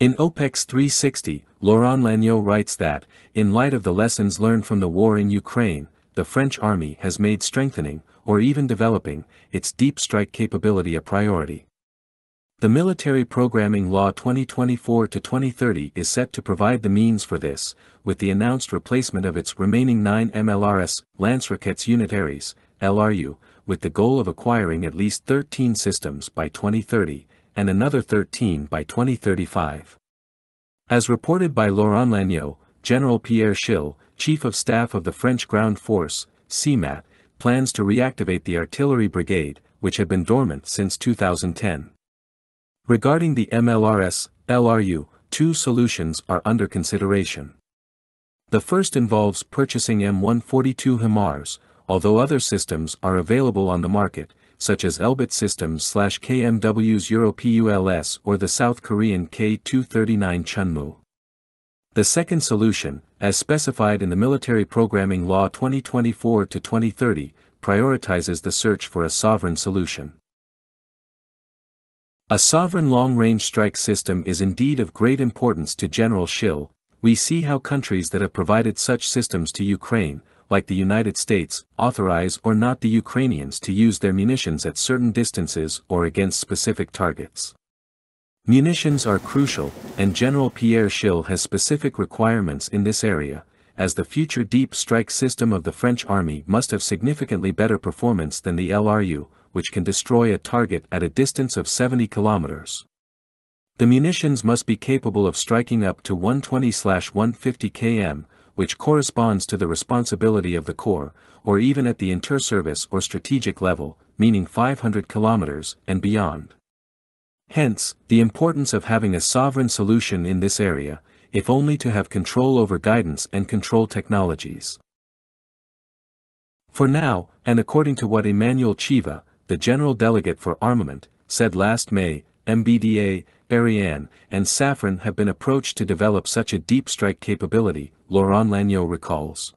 In OPEX 360, Laurent Lagneau writes that, in light of the lessons learned from the war in Ukraine, the French army has made strengthening, or even developing, its deep strike capability a priority. The Military Programming Law 2024-2030 is set to provide the means for this, with the announced replacement of its remaining 9 MLRS, Lance Rockets Unitaries, LRU, with the goal of acquiring at least 13 systems by 2030, and another 13 by 2035. As reported by Laurent Lagneau, General Pierre Schill, Chief of Staff of the French Ground Force, CEMAT, plans to reactivate the artillery brigade, which had been dormant since 2010. Regarding the MLRS, LRU, two solutions are under consideration. The first involves purchasing M142 HIMARS, although other systems are available on the market, such as Elbit Systems slash KMW's Euro-PULS or the South Korean K239 Chunmoo. The second solution, as specified in the Military Programming Law 2024 to 2030, prioritizes the search for a sovereign solution. A sovereign long-range strike system is indeed of great importance to General Schill, we see how countries that have provided such systems to Ukraine, like the United States, authorize or not the Ukrainians to use their munitions at certain distances or against specific targets. Munitions are crucial, and General Pierre Schill has specific requirements in this area, as the future deep strike system of the French army must have significantly better performance than the LRU, which can destroy a target at a distance of 70 kilometers. The munitions must be capable of striking up to 120-150 km, which corresponds to the responsibility of the Corps, or even at the inter-service or strategic level, meaning 500 kilometers and beyond. Hence, the importance of having a sovereign solution in this area, if only to have control over guidance and control technologies. For now, and according to what Emmanuel Chiva, the General Delegate for Armament, said last May, MBDA, Ariane, and Safran have been approached to develop such a deep strike capability, Laurent Lagneau recalls.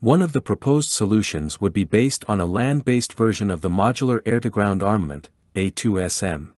One of the proposed solutions would be based on a land-based version of the Modular Air-to-Ground Armament, A2SM.